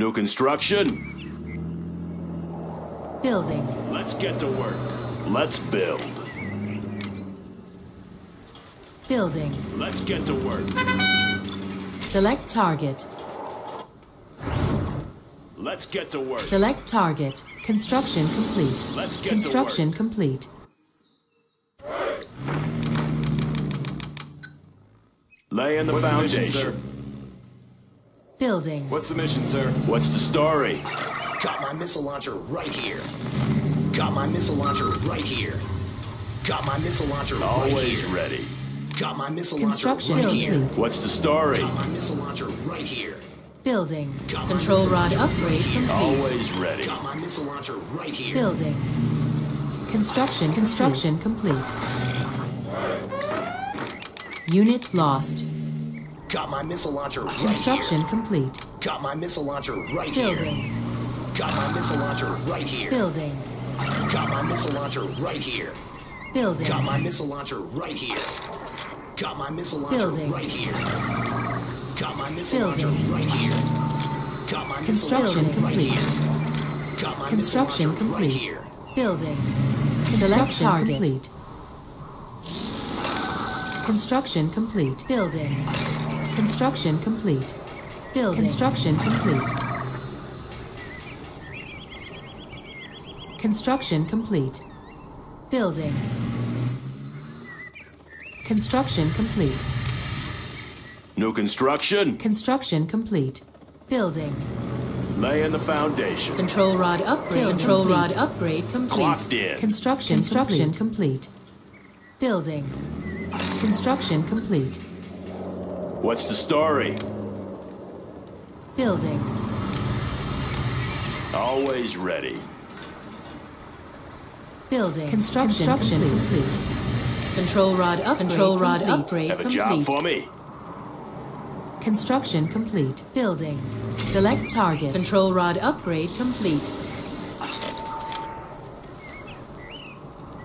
New construction? Building. Let's get to work. Let's build. Building. Let's get to work. Select target. Let's get to work. Select target. Construction complete. Let's get Construction to complete. work. Laying the What's the mission, foundation. sir? Building. What's the mission, sir? What's the story? Got my missile launcher right here. Got my missile launcher right here. Got my missile launcher right Always here. ready. Got my missile Construction launcher right here. complete. What's the story? Got my missile launcher right here. Building. Got Control rod launcher upgrade right complete. Always ready. Got my missile launcher right here. Building. Construction construction complete. Unit lost. Got my missile launcher right Construction here. complete. Got my missile launcher right here. Building. Got my missile launcher right here. Building. Got my missile launcher right here. Building. Got my missile launcher right here. Got my missile launcher Building. right here. Got my missile Building. launcher right here. Got my missile Construction launcher right complete. here. Got my Construction missile launcher right complete. here. Building. Select target. Complete. Construction complete. Building. Construction complete. Building. Construction complete. Construction complete. Building. Construction complete. New construction? Construction complete. Building. Laying the foundation. Control rod upgrade. Control rod upgrade complete. Clocked in. Construction Construction complete. Building. Construction complete. What's the story? Building. Always ready. Building. Construction, complete. Control rod upgrade. Control rod upgrade Have a complete. job for me? Construction complete. Building. Select target. Control rod upgrade complete.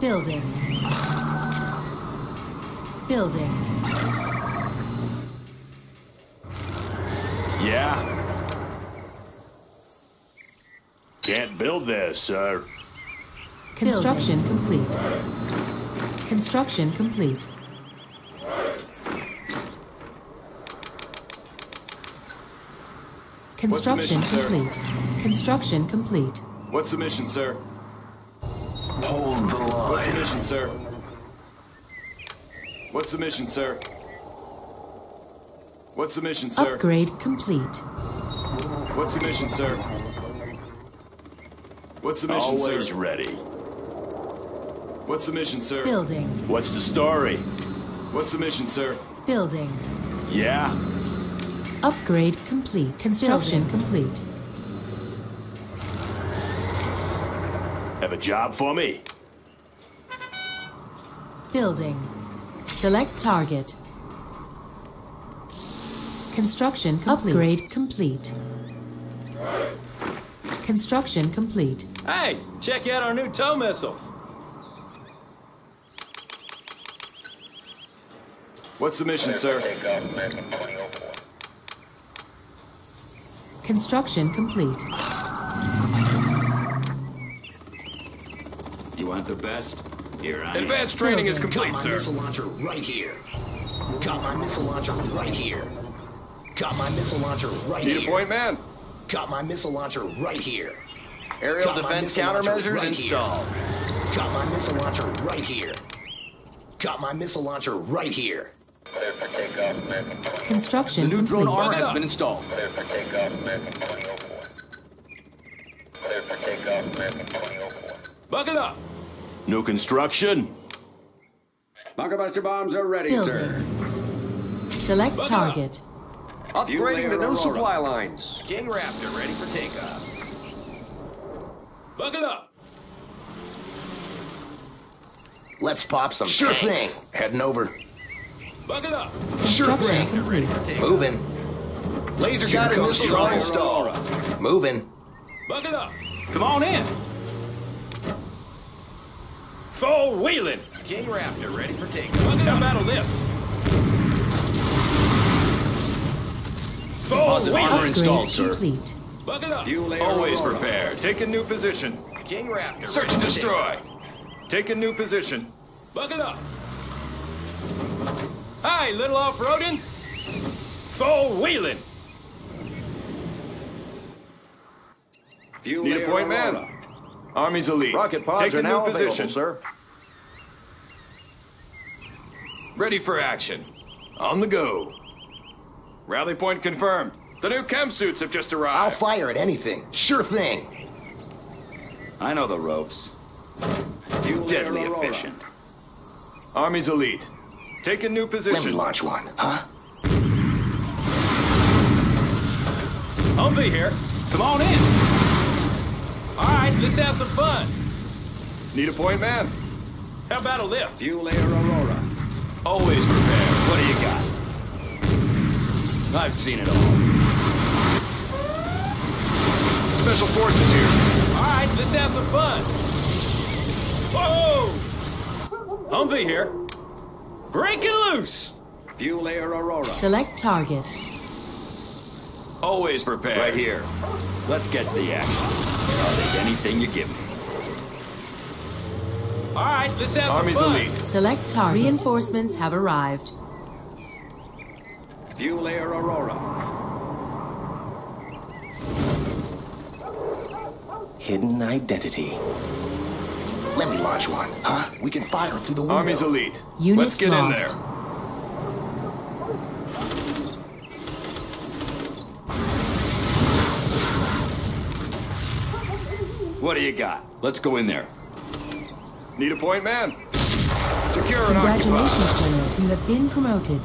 Building. Building. Yeah? Can't build this, sir. Construction complete. Construction complete. Construction mission, sir? complete. Construction complete. What's the mission, sir? Hold the line. What's the mission, sir? What's the mission, sir? What's the mission, sir? Upgrade complete. What's the mission, sir? What's the mission, Always sir? ready. What's the mission, sir? Building. What's the story? What's the mission, sir? Building. Yeah? Upgrade complete. Construction complete. Have a job for me? Building. Select target. Construction complete. Upgrade complete. Construction complete. Hey, check out our new TOW missiles. What's the mission, sir? Construction complete. You want the best? Here I am. Advanced training is Building. Got complete, my sir. missile launcher right here. Got my missile launcher right here. Got my missile launcher right Need a point man. Got my missile launcher right here. Aerial Got defense countermeasures right installed. Here. Got my missile launcher right here. Got my missile launcher right here. Construction The new drone complete. armor has been installed. Buckle up. New construction? Bunker buster bombs are ready, sir. Building. Select Buckle up. Target. Upgrading the new supply lines. King Raptor ready for takeoff. Buckle up. Let's pop some Sure tanks. Heading over. Buckle up. Construction complete. Moving. Laser Here guided comes missile trouble. installed. Moving. Buckle up. Come on in. Full wheeling. King Raptor ready for takeoff. Buckle up. Battle lift. Full Composite wheeling. armor installed, sir. complete. Buckle Buckle up. Fuel Always oh. Aurora. prepare. Take a new position. King Raptor. Search and destroy. Take a new position. Buckle up. Hi, little off-roading. Full wheeling. Fuel Need a air point man. Aurora. Army's elite. Rocket pods Take are a new now position. available, sir. Ready for action. On the go. Rally point confirmed. The new chem suits have just arrived. I'll fire at anything. Sure thing. I know the ropes. Fuel Deadly Aurora. efficient. Army's elite. Take a new position. Let me position. launch one, huh? Humvee here. Come on in. All right, let's have some fun. Need a point man. How about a lift? You air Aurora. Always prepare. What do you got? I've seen it all. Special forces here. All right, let's have some fun. Whoa! Humvee here. Breaking loose. Fuel air Aurora. Select target. Always prepare. Right here. Let's get to the action. I'll take anything you give me. All right, let's have Army's some fun. elite. Select target. Reinforcements have arrived. Fuel air Aurora. Hidden identity. Let me launch one, huh? We can fire through the window. Army's elite. Unit Let's get lost. in there. What do you got? Let's go in there. Need a point man. Secure and occupy. Congratulations, General. You have been promoted.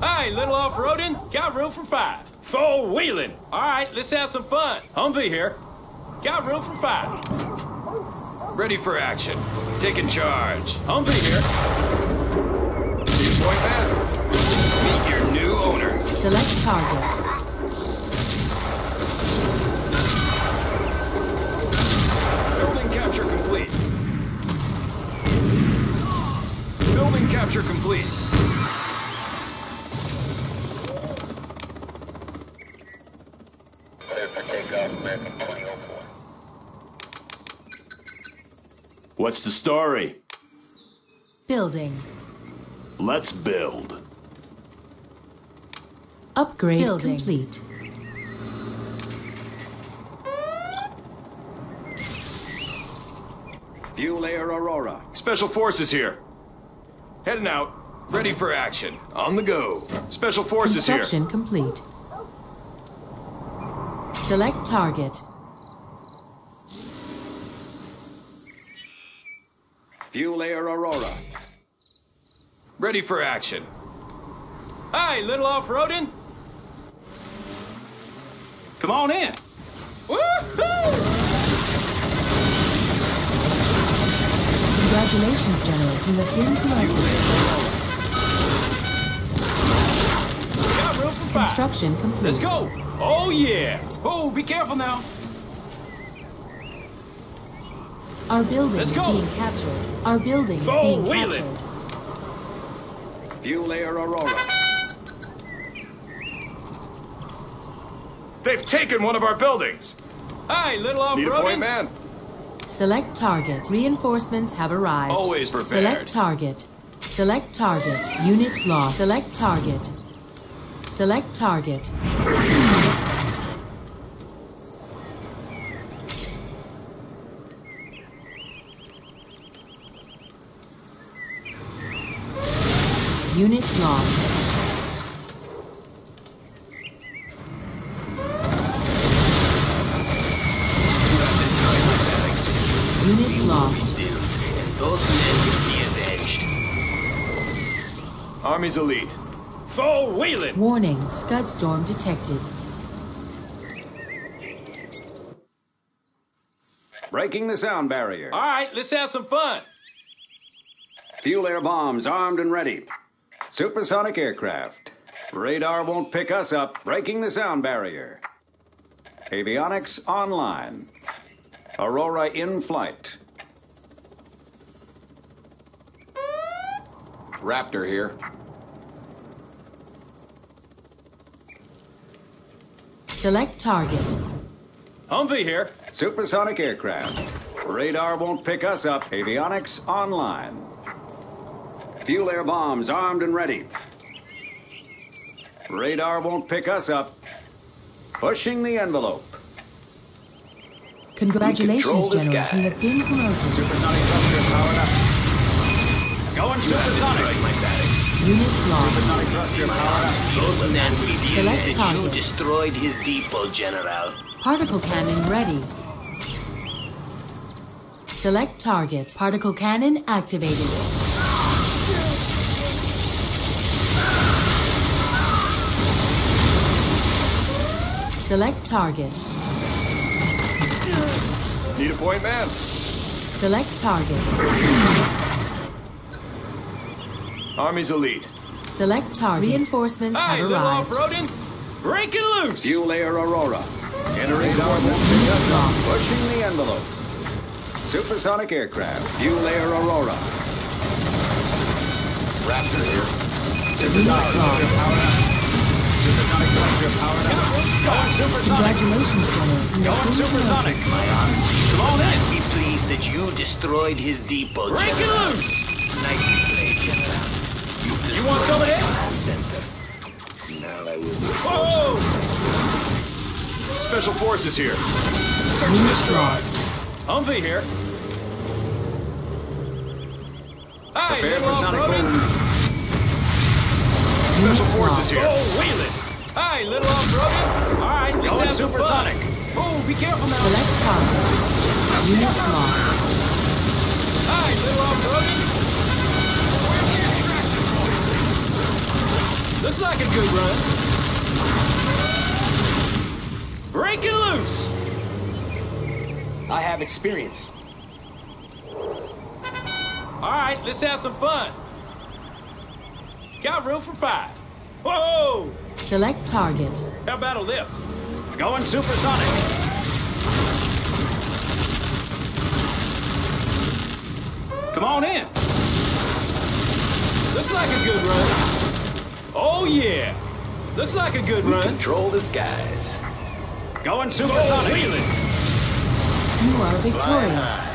Hey, little off-roading. Got room for five. Four-wheeling. All right, let's have some fun. Humvee here. Got room for five. Ready for action. Taking charge. Humvee here. Need a point man. Meet your new owner. Select target. Building capture complete. Building capture complete. What's the story? Building. Let's build. Upgrade complete. Fuel air Aurora. Special forces here. Heading out. Ready for action. On the go. Special forces here. Construction complete. Select target. Fuel air Aurora. Ready for action. Hey, little off-roading. Come on in. Congratulations, General. You have been promoted. Got room for. Construction complete. Let's go. Oh, yeah. Oh, be careful now. Our building Let's is go. being captured. Our building is Go being wheeling. captured. Fuel air Aurora. They've taken one of our buildings. Hi, little Need a point man. Select target. Reinforcements have arrived. Always prepared. Select target. Select target. Unit lost. Select target. Select target. Unit lost. Unit lost. And Those men will be avenged. Army's elite. Four-wheeling. Warning, Scud storm detected. Breaking the sound barrier. All right, let's have some fun. Fuel air bombs armed and ready. Supersonic aircraft. Radar won't pick us up. Breaking the sound barrier. Avionics online. Aurora in flight. Raptor here. Select target. Humvee here. Supersonic aircraft. Radar won't pick us up. Avionics online. Fuel air bombs armed and ready. Radar won't pick us up. Pushing the envelope. Congratulations, control the General. You have been promoted. Supersonic thruster powered up. Going supersonic. Destroyed my barracks. Unit lost. Supersonic thruster powered up. Those men revealed Select that you target. destroyed his depot, General. Particle cannon ready. Select target. Particle cannon activated. Select target. Need a point man. Select target. Army's elite. Select target. Reinforcements Hey, have little arrived. off-roading. Breaking loose. Fuel air Aurora. Enter radar won't pick us up. Pushing the envelope. Supersonic aircraft. Fuel air Aurora. Raptor here. Unit lost. Supersonic Congratulations, General. You Going have been supersonic. My honest Come on in. be pleased that you destroyed his depot, Breaking General. loose. Nicely played, General. You want some of this? Command center. Now I will be Whoa! Special forces here. Unit lost. Humvee here. Hey, Prepare for sonic boom. Special forces here. Oh, wheeling. Hey, little off-roading. All right, let's have some supersonic. fun. Oh, be careful now. Select target. Unit lost. Hey, little off-roading. Looks like a good run. Breaking loose. I have experience. All right, let's have some fun. Got room for five. Whoa! Select target. How about a lift? Going supersonic. Come on in. Looks like a good run. Oh, yeah. Looks like a good run. Control the skies. Going Oh, supersonic. wheeling. You are victorious.